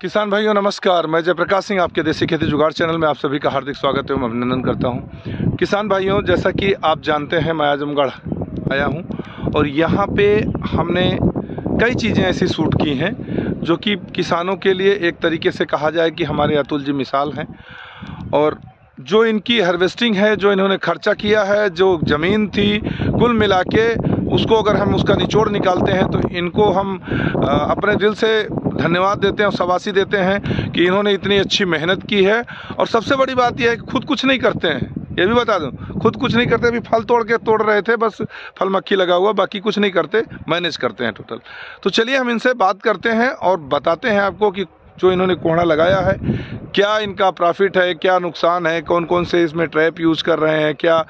किसान भाइयों, नमस्कार। मैं जयप्रकाश सिंह, आपके देसी खेती जुगाड़ चैनल में आप सभी का हार्दिक स्वागत एवं अभिनंदन करता हूँ। किसान भाइयों, जैसा कि आप जानते हैं, मैं आजमगढ़ आया हूँ और यहाँ पे हमने कई चीज़ें ऐसी शूट की हैं जो कि किसानों के लिए एक तरीके से कहा जाए कि हमारे अतुल जी मिसाल हैं और जो इनकी हार्वेस्टिंग है, जो इन्होंने खर्चा किया है, जो ज़मीन थी, कुल मिला के उसको अगर हम उसका निचोड़ निकालते हैं तो इनको हम अपने दिल से धन्यवाद देते हैं और शबासी देते हैं कि इन्होंने इतनी अच्छी मेहनत की है। और सबसे बड़ी बात यह है कि खुद कुछ नहीं करते हैं। ये भी बता दूँ, खुद कुछ नहीं करते, अभी फल तोड़ के तोड़ रहे थे, बस फल मक्खी लगा हुआ, बाकी कुछ नहीं करते, मैनेज करते हैं टोटल तो चलिए हम इनसे बात करते हैं और बताते हैं आपको कि जो इन्होंने कोहड़ा लगाया है, क्या इनका प्रॉफिट है, क्या नुकसान है कौन कौन से इसमें ट्रैप यूज़ कर रहे हैं, क्या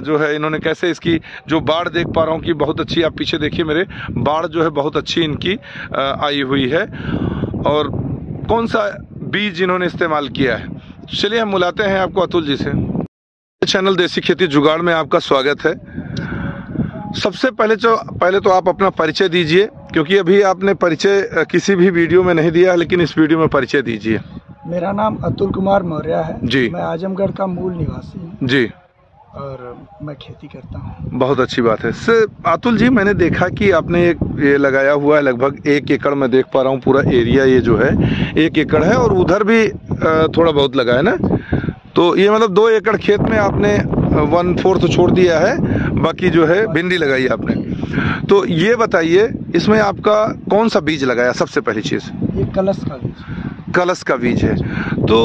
जो है इन्होंने कैसे इसकी जो बाढ़ देख पा रहा हूँ कि बहुत अच्छी, आप पीछे देखिए मेरे, बाढ़ जो है बहुत अच्छी इनकी आई हुई है। और कौन सा बीज इन्होंने इस्तेमाल किया है? चलिए हम बुलाते हैं आपको अतुल जी से। चैनल देसी खेती जुगाड़ में आपका स्वागत है। सबसे पहले तो पहले तो आप अपना परिचय दीजिए। क्योंकि अभी आपने परिचय किसी भी वीडियो में नहीं दिया लेकिन इस वीडियो में परिचय दीजिए। मेरा नाम अतुल कुमार मौर्य है। जी। मैं आजमगढ़ का मूल निवासी हूँ। जी। और मैं खेती करता हूँ। बहुत अच्छी बात है। सर अतुल जी मैंने देखा कि आपने एक ये लगाया हुआ है लगभग एक एकड़ में देख पा रहा हूँ पूरा एरिया ये जो है एक एकड़ है और उधर भी थोड़ा बहुत लगा है ना? तो ये मतलब दो एकड़ खेत में आपने वन फोर्थ छोड़ दिया है बाकी जो है भिंडी लगाई आपने। तो ये बताइए इसमें आपका कौन सा बीज लगाया सबसे पहली चीज़? ये कलश का बीज। कलश का बीज है। तो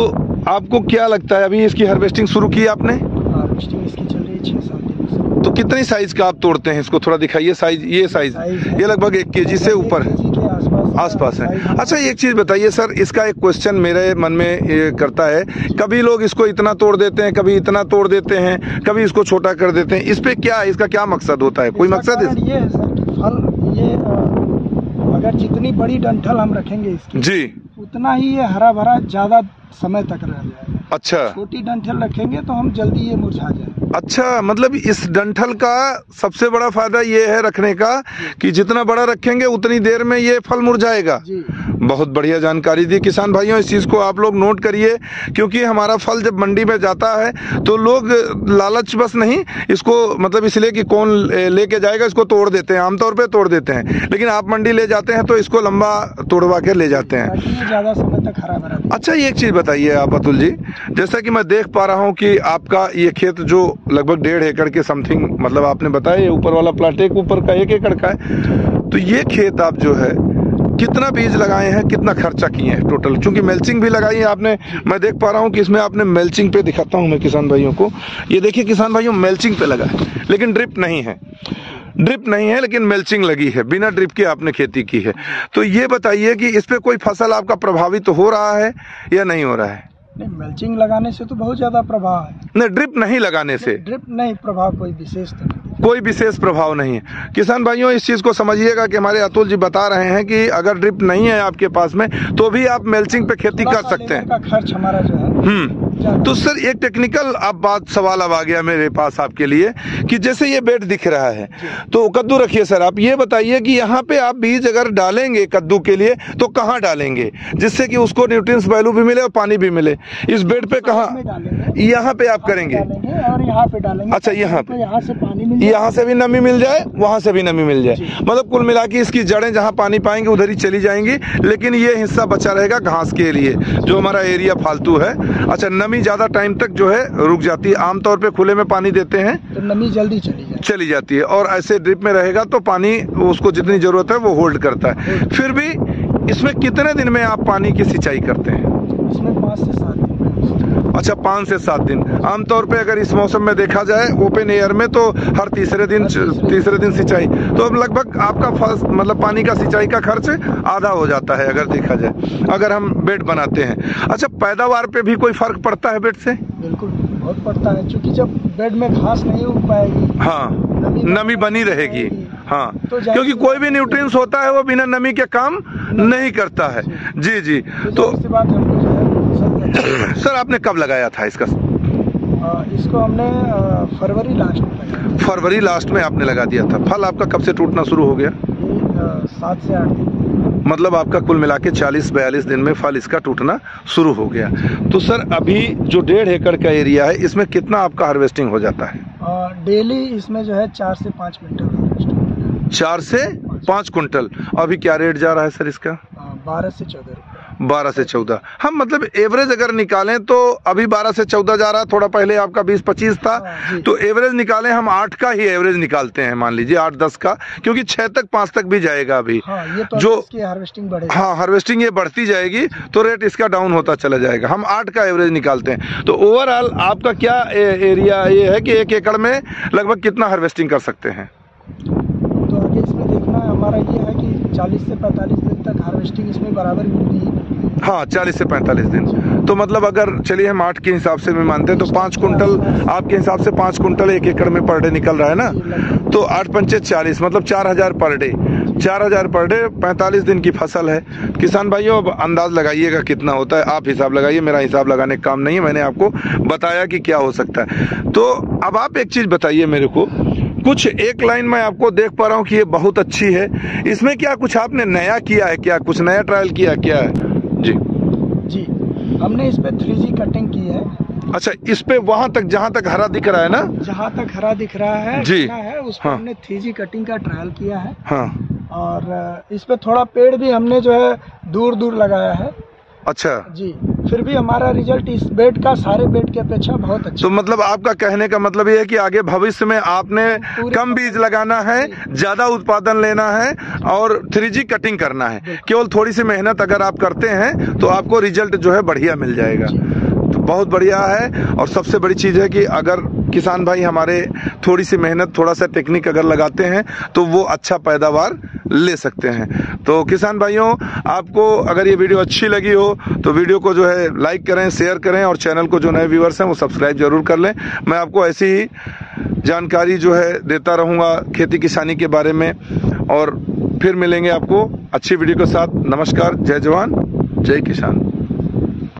आपको क्या लगता है अभी इसकी हार्वेस्टिंग शुरू की आपने? हार्वेस्टिंग इसकी चल रही है छः सात तो कितनी साइज़ का आप तोड़ते हैं इसको थोड़ा दिखाइए साइज़ ये साइज़। ये लगभग एक के से ऊपर आसपास है। अच्छा एक चीज़ बताइए सर इसका एक क्वेश्चन मेरे मन में करता है कभी लोग इसको इतना तोड़ देते हैं कभी इतना तोड़ देते हैं कभी इसको छोटा कर देते हैं इस पे क्या इसका क्या मकसद होता है? कोई मकसद है ये सर फल ये अगर जितनी बड़ी डंठल हम रखेंगे इसकी जी। उतना ही ये हरा भरा ज़्यादा समय तक रह जाएगा। अच्छा। छोटी डंठल रखेंगे तो हम जल्दी ये मुरझा जाए। अच्छा मतलब इस डंठल का सबसे बड़ा फ़ायदा ये है रखने का कि जितना बड़ा रखेंगे उतनी देर में ये फल मुरझाएगा। बहुत बढ़िया जानकारी दी। किसान भाइयों इस चीज़ को आप लोग नोट करिए क्योंकि हमारा फल जब मंडी में जाता है तो लोग लालच बस नहीं इसको मतलब इसलिए कि कौन लेके जाएगा इसको तोड़ देते हैं आमतौर पे तोड़ देते हैं। लेकिन आप मंडी ले जाते हैं तो इसको लंबा तोड़वा के ले जाते हैं। ज़्यादा समय तक हरा भरा अच्छा एक चीज़ बताइए आप अतुल जी। जैसा कि मैं देख पा रहा हूँ कि आपका ये खेत जो लगभग डेढ़ एकड़ के समथिंग मतलब आपने बताया, ये ऊपर वाला प्लाट एक ऊपर का, एक एकड़ का है। तो ये खेत आप जो है, कितना बीज लगाए हैं, कितना खर्चा किए हैं टोटल क्योंकि मेल्चिंग भी लगाई है आपने। मैं देख पा रहा हूँ कि इसमें आपने मेल्चिंग पे दिखाता हूँ मैं किसान भाइयों को। ये देखिए, किसान भाइयों मेल्चिंग पे लगा है, लेकिन ड्रिप नहीं है। ड्रिप नहीं है, लेकिन मेल्चिंग लगी है। बिना ड्रिप के आपने खेती की है। तो ये बताइए कि इस पे कोई फ़सल आपका प्रभावित तो हो रहा है या नहीं हो रहा है? नहीं मल्चिंग लगाने से तो बहुत ज़्यादा प्रभाव है। नहीं ड्रिप नहीं लगाने से। ड्रिप नहीं प्रभाव कोई विशेष तो नहीं। कोई विशेष प्रभाव नहीं है। किसान भाइयों इस चीज़ को समझिएगा कि हमारे अतुल जी बता रहे हैं कि अगर ड्रिप नहीं है आपके पास में तो भी आप मेल्चिंग पे खेती कर सकते हैं। खर्च हमारा जो है हम्म। तो सर एक टेक्निकल अब बात सवाल अब आ गया मेरे पास आपके लिए कि जैसे ये बेड दिख रहा है तो कद्दू रखिए सर आप ये बताइए कि यहाँ पे आप बीज अगर डालेंगे कद्दू के लिए तो कहाँ डालेंगे? जिससे कि उसको न्यूट्रिएंट्स वैल्यू भी मिले और पानी भी मिले। इस बेड पे कहाँ? यहाँ पे आप करेंगे। और यहाँ पे डालेंगे। अच्छा यहाँ पे। यहाँ से पानी यहाँ से भी नमी मिल जाए वहाँ से भी नमी मिल जाए। मतलब कुल मिला के इसकी जड़ें जहाँ पानी पाएँगे उधर ही चली जाएँगी लेकिन ये हिस्सा बचा रहेगा घास के लिए जो हमारा एरिया फालतू है। अच्छा नमी ज़्यादा टाइम तक जो है रुक जाती है। आमतौर पे खुले में पानी देते हैं तो नमी जल्दी चली जाती चली जाती है और ऐसे ड्रिप में रहेगा तो पानी उसको जितनी ज़रूरत है वो होल्ड करता है। फिर भी इसमें कितने दिन में आप पानी की सिंचाई करते हैं? इसमें पाँच से सात अच्छा पाँच से सात दिन। आमतौर पे अगर इस मौसम में देखा जाए ओपन एयर में तो हर तीसरे दिन तीसरे दिन सिंचाई। तो अब लगभग आपका फ़र्स्ट मतलब पानी का सिंचाई का खर्च आधा हो जाता है अगर देखा जाए। अगर हम बेड बनाते हैं। अच्छा पैदावार पे भी कोई फ़र्क पड़ता है बेड से? बिल्कुल बहुत पड़ता है क्योंकि जब बेड में घास नहीं उग पाएगी हाँ नमी बनी रहेगी। हाँ तो क्योंकि कोई भी न्यूट्रिएंट्स होता है वो बिना नमी के काम नहीं। करता है। जी जी। तो सर आपने कब लगाया था इसका? इसको हमने फरवरी लास्ट में फरवरी लास्ट में आपने लगा दिया था। फल आपका कब से टूटना शुरू हो गया? सात से आठ दिन। मतलब आपका कुल मिला के चालीस बयालीस दिन में फल इसका टूटना शुरू हो गया। तो सर अभी जो डेढ़ एकड़ का एरिया है इसमें कितना आपका हार्वेस्टिंग हो जाता है? डेली इसमें जो है चार से पाँच क्विंटल। चार से पाँच कुंटल अभी क्या रेट जा रहा है सर इसका? बारह से चौदह बारह से चौदह। हम मतलब एवरेज अगर निकालें तो अभी बारह से चौदह जा रहा थोड़ा पहले आपका बीस पच्चीस था हाँ, तो एवरेज निकालें हम आठ का ही एवरेज निकालते हैं मान लीजिए आठ दस का क्योंकि छः तक पाँच तक भी जाएगा अभी। हाँ तो जो- जो हार्वेस्टिंग हाँ हार्वेस्टिंग ये बढ़ती जाएगी तो रेट इसका डाउन होता चला जाएगा। हम आठ का एवरेज निकालते हैं। तो ओवरऑल आपका क्या ए- एरिया ये है कि एक एकड़ में लगभग कितना हार्वेस्टिंग कर सकते हैं तो आगे इसमें देखना है हमारा ये है कि चालीस से पैंतालीस दिन तक हार्वेस्टिंग इसमें बराबर मिलनी ही मिलनी है। हाँ चालीस से पैंतालीस दिन। तो मतलब अगर, चलिए हम आठ के हिसाब से भी मानते हैं तो पाँच कुंटल, आपके हिसाब से पाँच कुंटल एक एकड़ में पर डे निकल रहा है ना? तो आठ पंचे चालीस मतलब चार हज़ार पर डे। चार हज़ार पर डे, पैंतालीस दिन की फ़सल है। किसान भाइयों, अब अंदाज लगाइएगा कितना होता है। आप हिसाब लगाइए, मेरा हिसाब लगाने का काम नहीं है। मैंने आपको बताया कि क्या हो सकता है। तो अब आप एक चीज़ बताइए मेरे को कुछ एक लाइन मैं आपको देख पा रहा हूँ कि ये बहुत अच्छी है। इसमें क्या कुछ आपने नया किया है? क्या कुछ नया ट्रायल किया क्या है? जी। जी। हमने इस पर थ्री जी कटिंग की है। अच्छा इस पे वहाँ तक जहाँ तक हरा दिख रहा है ना? जहाँ तक हरा दिख रहा है जी। है उस पर हाँ। हमने थ्री जी कटिंग का ट्रायल किया है। हाँ। और इस पे थोड़ा पेड़ भी हमने जो है दूर दूर लगाया है। अच्छा। जी। फिर भी हमारा रिज़ल्ट इस बेड का सारे बेड की अपेक्षा बहुत अच्छा तो मतलब आपका कहने का मतलब ये है कि आगे भविष्य में आपने कम बीज लगाना है ज़्यादा उत्पादन लेना है और थ्री जी कटिंग करना है। केवल थोड़ी सी मेहनत अगर आप करते हैं तो आपको रिज़ल्ट जो है बढ़िया मिल जाएगा। तो बहुत बढ़िया है और सबसे बड़ी चीज़ है कि अगर किसान भाई हमारे थोड़ी सी मेहनत थोड़ा सा टेक्निक अगर लगाते हैं तो वो अच्छा पैदावार ले सकते हैं। तो किसान भाइयों, आपको अगर ये वीडियो अच्छी लगी हो तो वीडियो को जो है लाइक करें, शेयर करें और चैनल को जो नए व्यूवर्स हैं, वो सब्सक्राइब ज़रूर कर लें। मैं आपको ऐसी ही जानकारी जो है देता रहूँगा खेती किसानी के बारे में। और फिर मिलेंगे आपको अच्छी वीडियो के साथ। नमस्कार, जय जवान, जय किसान।